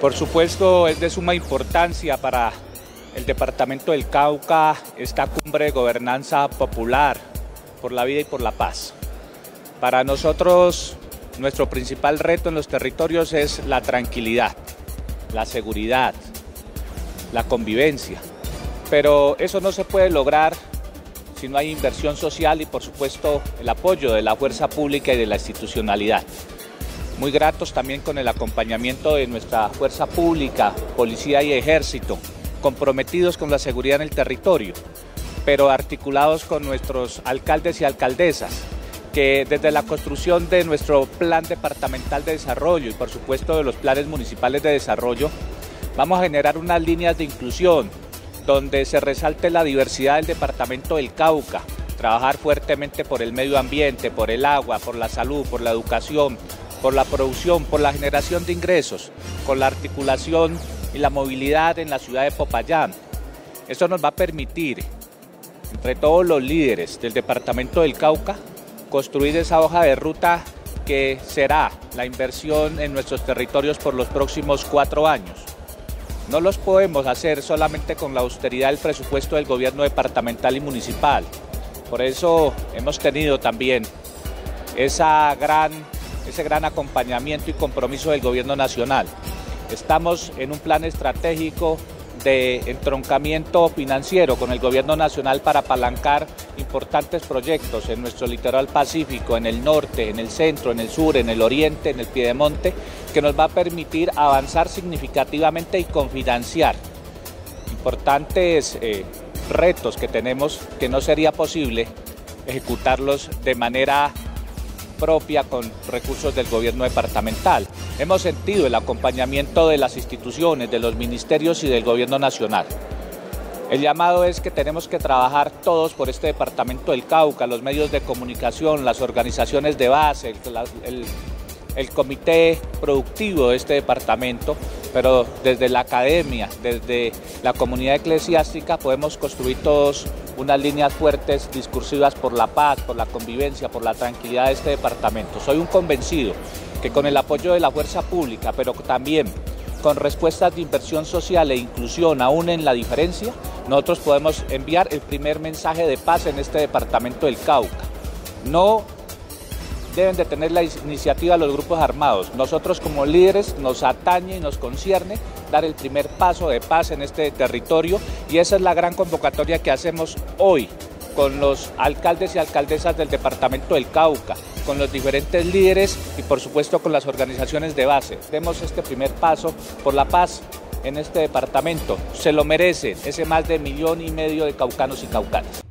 Por supuesto, es de suma importancia para el departamento del Cauca esta cumbre de gobernanza popular por la vida y por la paz. Para nosotros, nuestro principal reto en los territorios es la tranquilidad, la seguridad, la convivencia. Pero eso no se puede lograr si no hay inversión social y por supuesto el apoyo de la fuerza pública y de la institucionalidad muy gratos también con el acompañamiento de nuestra fuerza pública, policía y ejército, comprometidos con la seguridad en el territorio, pero articulados con nuestros alcaldes y alcaldesas, que desde la construcción de nuestro plan departamental de desarrollo y por supuesto de los planes municipales de desarrollo, vamos a generar unas líneas de inclusión donde se resalte la diversidad del departamento del Cauca, trabajar fuertemente por el medio ambiente, por el agua, por la salud, por la educación, por la producción, por la generación de ingresos, con la articulación y la movilidad en la ciudad de Popayán. Esto nos va a permitir, entre todos los líderes del departamento del Cauca, construir esa hoja de ruta que será la inversión en nuestros territorios por los próximos cuatro años. No los podemos hacer solamente con la austeridad del presupuesto del gobierno departamental y municipal. Por eso hemos tenido también esa gran ese gran acompañamiento y compromiso del gobierno nacional. Estamos en un plan estratégico de entroncamiento financiero con el gobierno nacional para apalancar importantes proyectos en nuestro litoral pacífico, en el norte, en el centro, en el sur, en el oriente, en el piedemonte, que nos va a permitir avanzar significativamente y confinanciar importantes eh, retos que tenemos que no sería posible ejecutarlos de manera propia con recursos del gobierno departamental. Hemos sentido el acompañamiento de las instituciones, de los ministerios y del gobierno nacional. El llamado es que tenemos que trabajar todos por este departamento del Cauca, los medios de comunicación, las organizaciones de base, el, el comité productivo de este departamento, pero desde la academia, desde la comunidad eclesiástica podemos construir todos unas líneas fuertes discursivas por la paz, por la convivencia, por la tranquilidad de este departamento. Soy un convencido que con el apoyo de la fuerza pública, pero también con respuestas de inversión social e inclusión aún en la diferencia, nosotros podemos enviar el primer mensaje de paz en este departamento del Cauca. No deben de tener la iniciativa los grupos armados. Nosotros como líderes nos atañe y nos concierne dar el primer paso de paz en este territorio y esa es la gran convocatoria que hacemos hoy con los alcaldes y alcaldesas del departamento del Cauca, con los diferentes líderes y por supuesto con las organizaciones de base. Demos este primer paso por la paz en este departamento. Se lo merecen ese más de millón y medio de caucanos y caucanas.